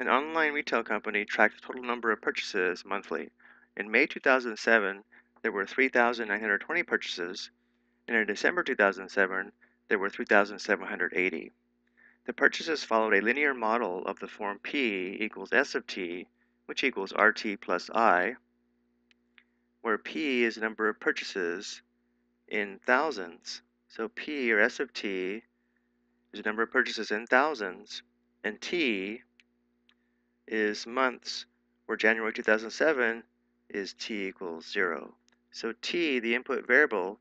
An online retail company tracks the total number of purchases monthly. In May 2007, there were 3,920 purchases, and in December 2007, there were 3,780. The purchases followed a linear model of the form P equals S of t, which equals RT plus I, where P is the number of purchases in thousands. So P, or S of t, is the number of purchases in thousands, and T is months, where January 2007 is t equals 0. So t, the input variable,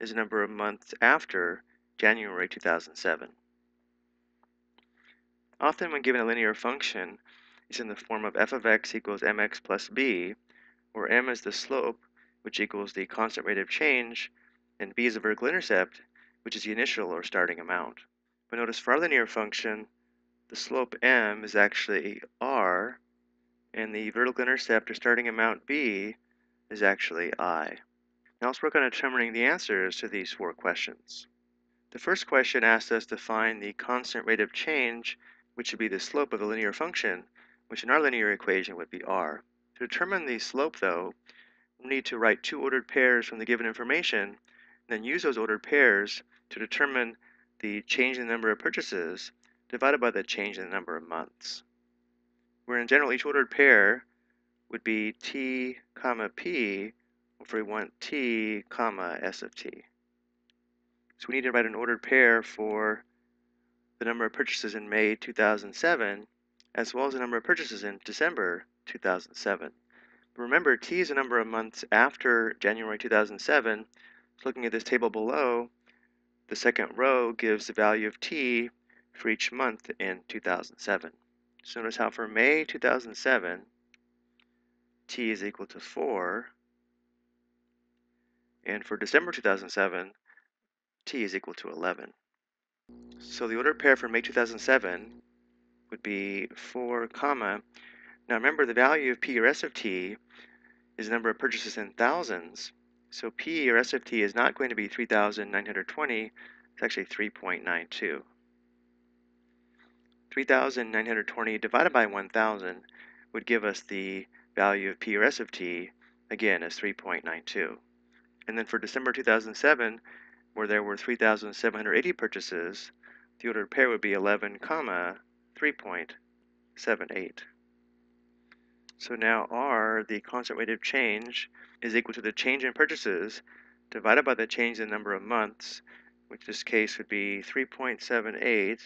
is the number of months after January 2007. Often when given a linear function, it's in the form of f of x equals mx plus b, where m is the slope, which equals the constant rate of change, and b is the vertical intercept, which is the initial or starting amount. But notice for our linear function, the slope m is actually r, and the vertical intercept or starting amount b is actually i. Now let's work on determining the answers to these four questions. The first question asks us to find the constant rate of change, which would be the slope of the linear function, which in our linear equation would be r. To determine the slope, though, we need to write two ordered pairs from the given information, then use those ordered pairs to determine the change in the number of purchases divided by the change in the number of months. Where in general each ordered pair would be t comma p if we want t comma s of t. So we need to write an ordered pair for the number of purchases in May 2007 as well as the number of purchases in December 2007. Remember, t is the number of months after January 2007. So looking at this table below, the second row gives the value of t for each month in 2007. So notice how for May 2007, t is equal to 4, and for December 2007, t is equal to 11. So the ordered pair for May 2007 would be 4 comma. Now remember the value of p or s of t is the number of purchases in thousands. So p or s of t is not going to be 3,920, it's actually 3.92. 3,920 divided by 1,000 would give us the value of P or S of t, again, as 3.92. And then for December 2007, where there were 3,780 purchases, the ordered pair would be 11, comma 3.78. So now R, the constant rate of change, is equal to the change in purchases divided by the change in number of months, which in this case would be 3.78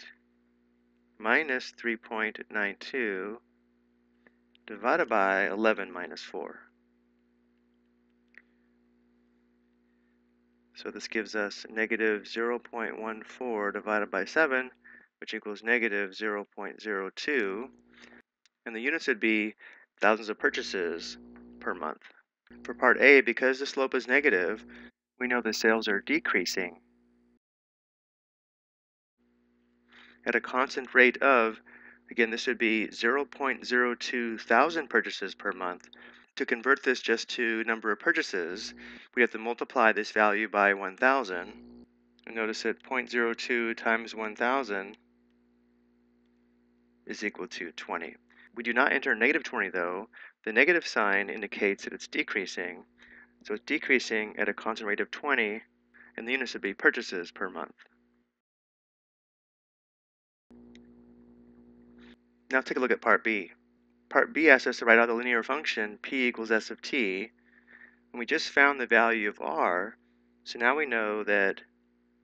minus 3.92 divided by 11 minus 4. So this gives us negative 0.14 divided by 7, which equals negative 0.02. And the units would be thousands of purchases per month. For part A, because the slope is negative, we know the sales are decreasing at a constant rate of, again, this would be 0.02 thousand purchases per month. To convert this just to number of purchases, we have to multiply this value by 1,000. Notice that 0.02 times 1,000 is equal to 20. We do not enter negative 20 though. The negative sign indicates that it's decreasing. So it's decreasing at a constant rate of 20, and the units would be purchases per month. Now take a look at part B. Part B asks us to write out the linear function p equals s of t. And we just found the value of r, so now we know that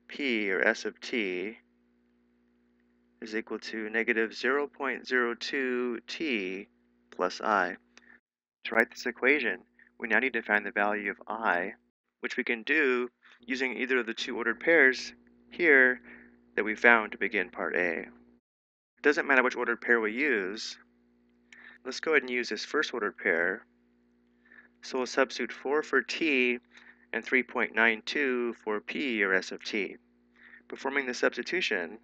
p, or s of t, is equal to negative 0.02 t plus i. To write this equation, we now need to find the value of i, which we can do using either of the two ordered pairs here that we found to begin part A doesn't matter which ordered pair we use. Let's go ahead and use this first ordered pair. So we'll substitute 4 for t and 3.92 for p or s of t. Performing the substitution,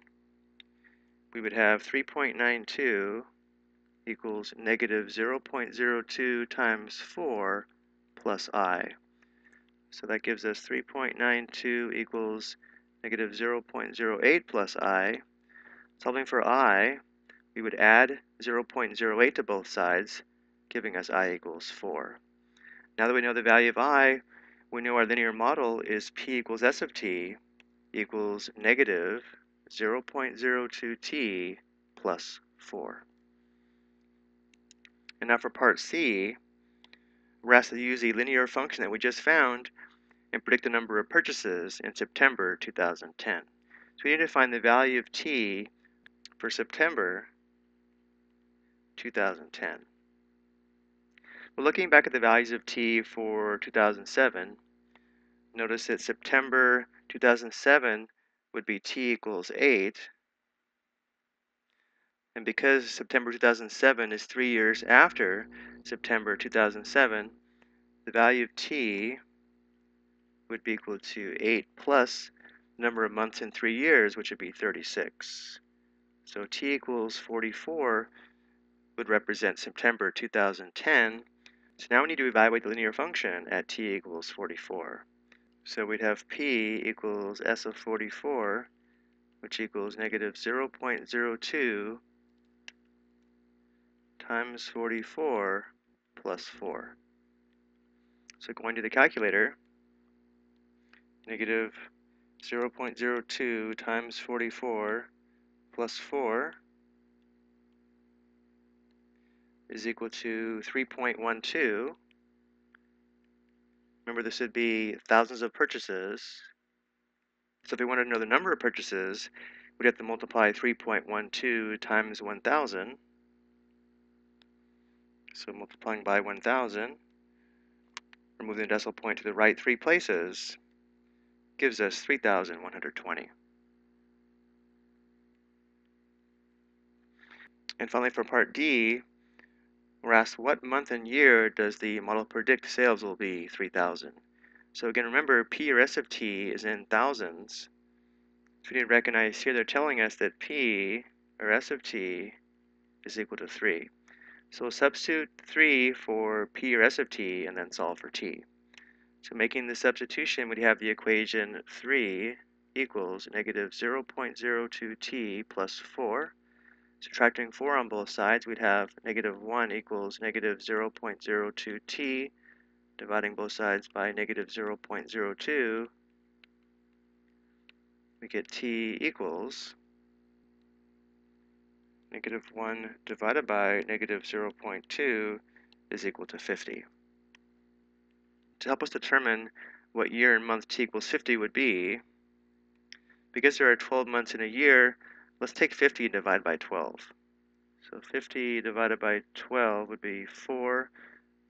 we would have 3.92 equals negative 0.02 times 4 plus i. So that gives us 3.92 equals negative 0.08 plus i. Solving for i, we would add 0.08 to both sides, giving us i equals 4. Now that we know the value of i, we know our linear model is p equals s of t equals negative 0.02t plus 4. And now for part C, we're asked to use the linear function that we just found and predict the number of purchases in September 2010. So we need to find the value of t for September 2010. Well, looking back at the values of t for 2007, notice that September 2007 would be t equals 8. And because September 2007 is three years after September 2007, the value of t would be equal to 8 plus the number of months in three years, which would be 36. So t equals 44 would represent September 2010. So now we need to evaluate the linear function at t equals 44. So we'd have p equals s of 44, which equals negative 0.02 times 44 plus 4. So going to the calculator, negative 0.02 times 44 plus 4 is equal to 3.12. Remember, this would be thousands of purchases. So if we wanted to know the number of purchases, we'd have to multiply 3.12 times 1,000. So multiplying by 1,000, or moving the decimal point to the right three places, gives us 3,120. And finally, for part D, we're asked what month and year does the model predict sales will be 3,000? So again, remember, P or S of T is in thousands. So we need to recognize here they're telling us that P or S of T is equal to 3. So we'll substitute 3 for P or S of T and then solve for T. So making the substitution, we'd have the equation 3 equals negative 0.02t plus 4. Subtracting 4 on both sides, we'd have negative 1 equals negative 0.02t. Dividing both sides by negative 0.02, we get t equals negative 1 divided by negative 0.2 is equal to 50 to help us determine what year and month t equals 50 would be, because there are 12 months in a year, let's take 50 and divide by 12. So 50 divided by 12 would be 4.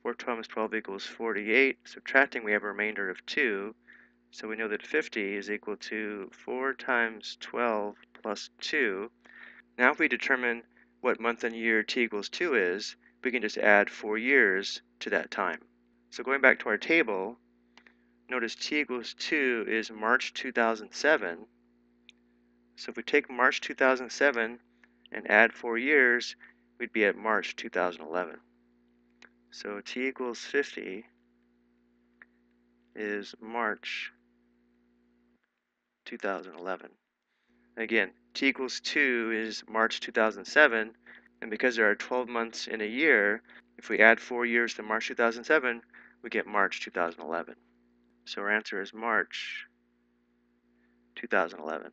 4 times 12 equals 48. Subtracting, we have a remainder of 2. So we know that 50 is equal to 4 times 12 plus 2. Now if we determine what month and year t equals 2 is, we can just add 4 years to that time. So going back to our table, notice t equals 2 is March 2007. So if we take March 2007 and add 4 years, we'd be at March 2011. So t equals 50 is March 2011. Again, t equals 2 is March 2007, and because there are 12 months in a year, if we add 4 years to March 2007, we get March 2011. So our answer is March 2011.